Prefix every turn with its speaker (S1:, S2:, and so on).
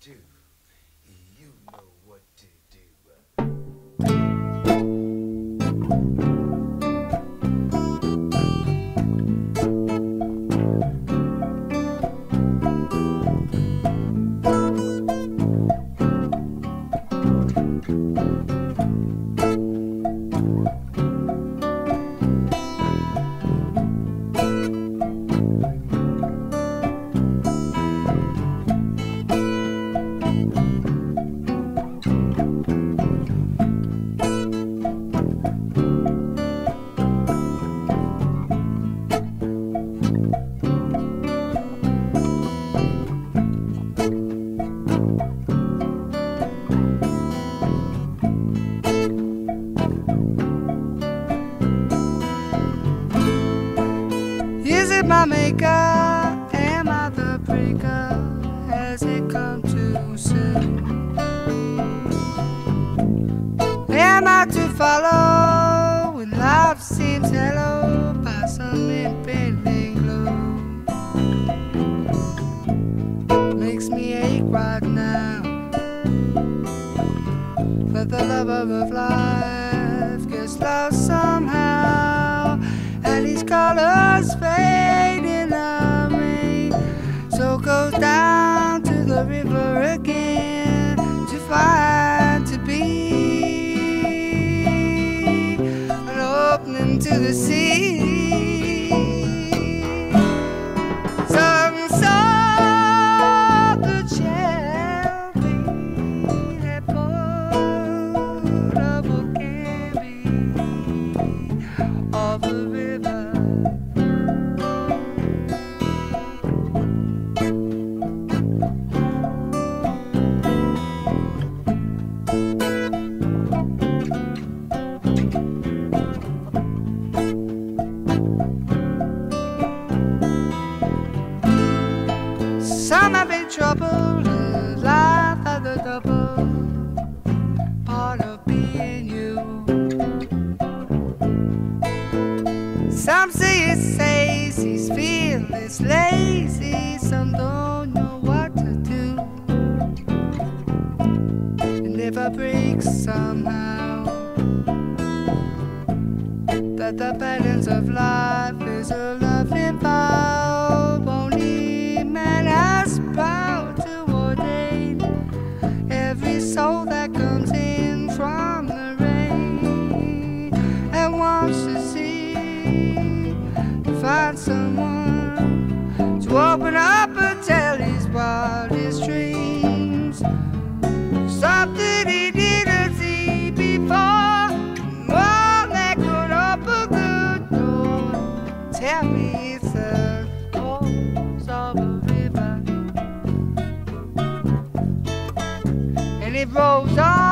S1: two. with my maker? Am I the breaker? Has it come too soon? Am I to follow? trouble is life at the double part of being you. Some say it's lazy, feel it's lazy, some don't know what to do. It never breaks somehow. That the balance of life is a it rolls on.